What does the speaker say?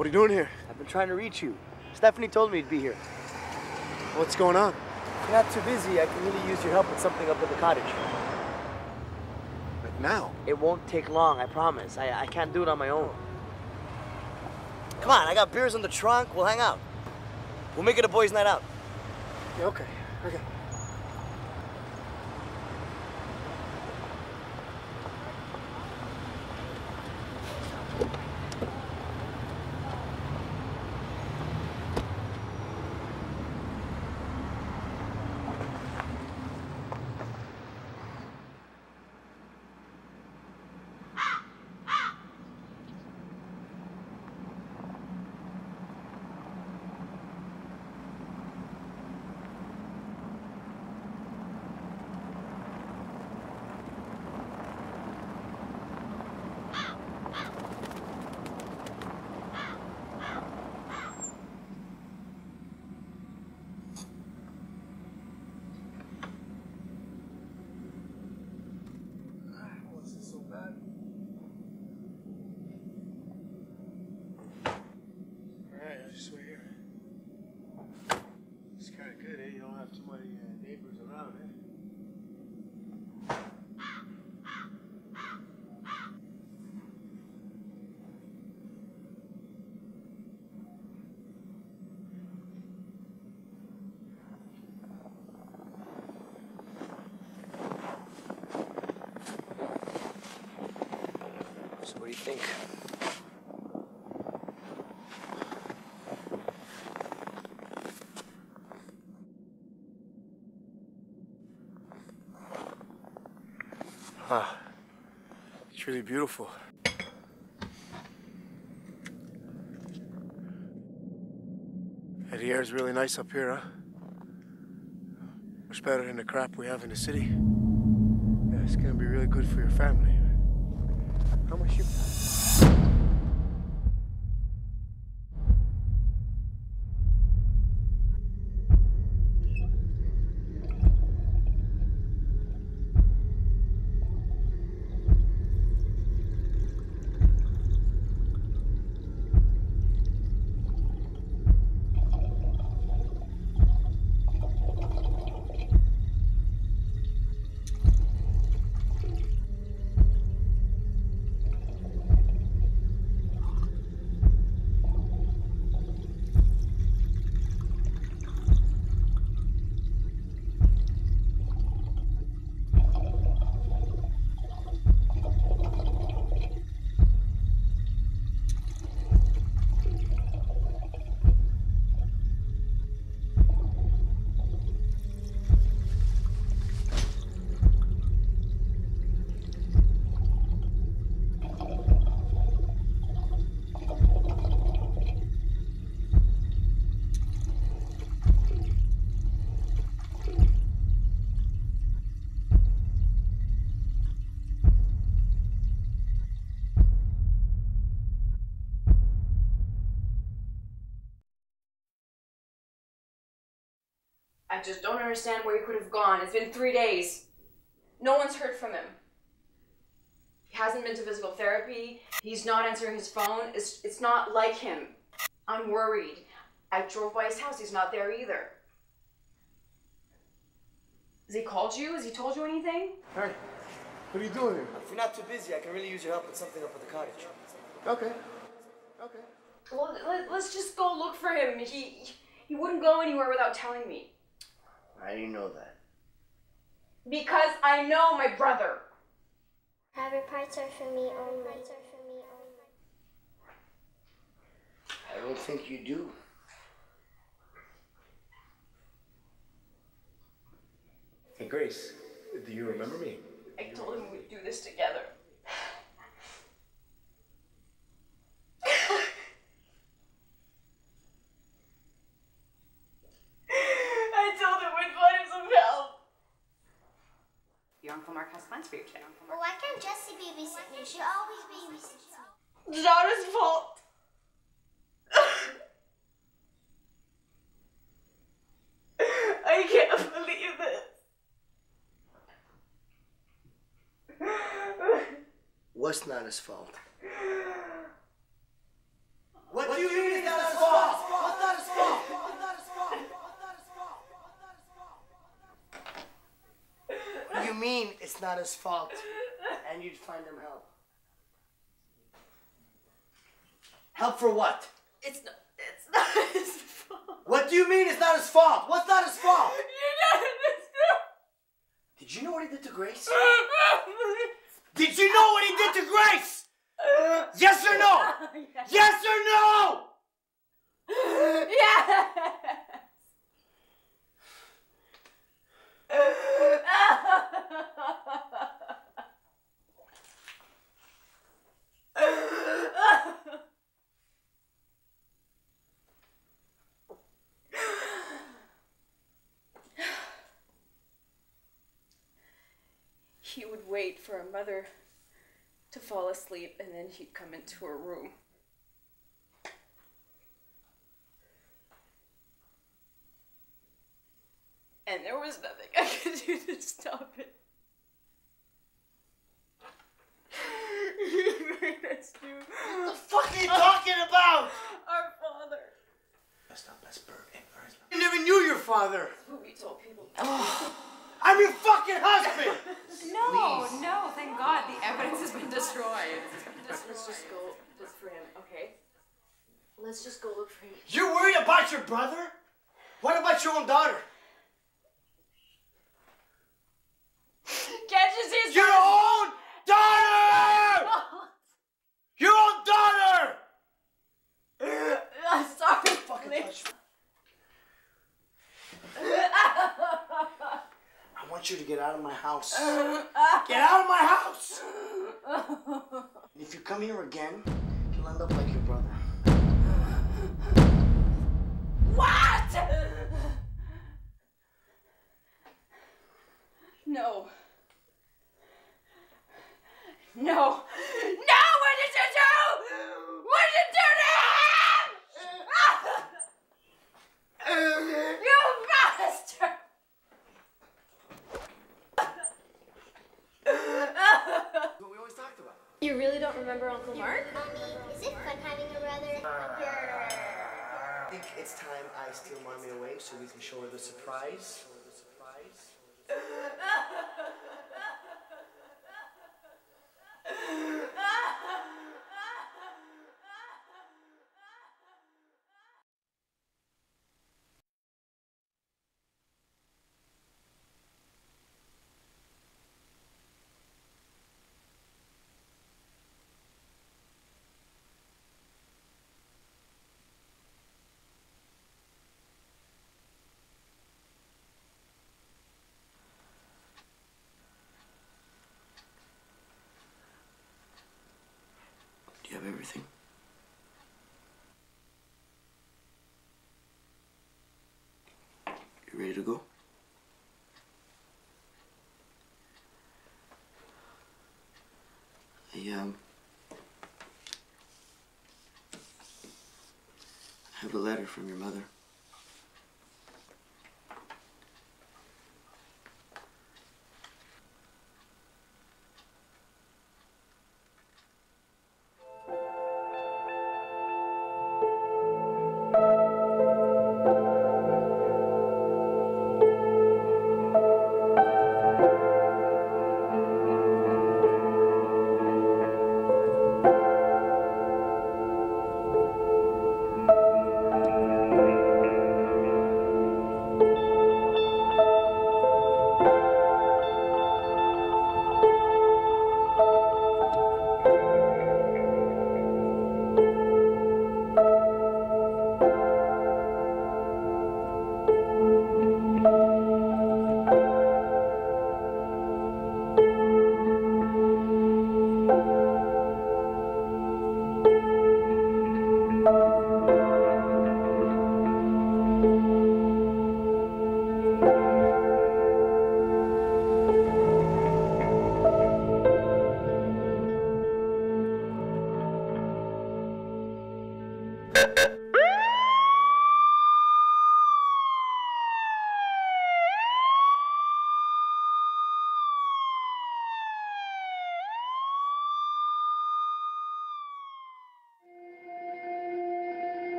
What are you doing here? I've been trying to reach you. Stephanie told me you'd be here. What's going on? If you're not too busy, I can really use your help with something up at the cottage. Like now? It won't take long, I promise. I, I can't do it on my own. Come on, I got beers in the trunk. We'll hang out. We'll make it a boys' night out. Yeah, okay. Okay. What's this so bad? Alright, I'll just wait here. It's kind of good, eh? You don't have too many uh, neighbors around, eh? So what do you think? Ah, it's really beautiful. The air's really nice up here, huh? Much better than the crap we have in the city. Yeah, it's gonna be really good for your family. How much I just don't understand where he could have gone. It's been three days. No one's heard from him. He hasn't been to physical therapy. He's not answering his phone. It's, it's not like him. I'm worried. I drove by his house. He's not there either. Has he called you? Has he told you anything? Hey, what are you doing here? If you're not too busy, I can really use your help with something up at the cottage. Okay. Okay. Well, let, let's just go look for him. He he wouldn't go anywhere without telling me. I didn't know that. Because I know my brother. Private parts are for me only. I don't think you do. Hey, Grace, do you remember me? I told him we'd do this together. I told him we'd find him some help. Your Uncle Mark has plans for you today. Well, why can't Jessie babysit me? She always babysits me. It's not his fault. I can't believe this. What's not his fault? What do you mean it's not his fault? And you'd find him help. Help for what? It's not. It's not his fault. What do you mean it's not his fault? What's not his fault? You don't Did you know what he did to Grace? Did you know what he did to Grace? Yes or no? Yes or no? Yes. He would wait for a mother to fall asleep and then he'd come into her room. And there was nothing I could do to stop it. He made us do What the fuck are you talking about? our father. That's not best bird eh, I never knew your father. Who we told people. I'm your fucking husband. No, no, thank God the evidence has been destroyed. Let's just go look for him, okay? Let's just go look for him. You're worried about your brother? What about your own daughter? Can't you see his Your own daughter! Your own daughter! I'm sorry. Fucking please. touch me. I want you to get out of my house. Get out of my house! If you come here again, you'll end up like your brother. What? No. No. No! What did you do? What did you do to him? you bastard! What we always talked about. You really don't remember Uncle Mark? Mommy, is it fun having a brother? I think it's time I steal mommy away so we can show her the surprise. Do you have everything? You ready to go? I, um. Have a letter from your mother.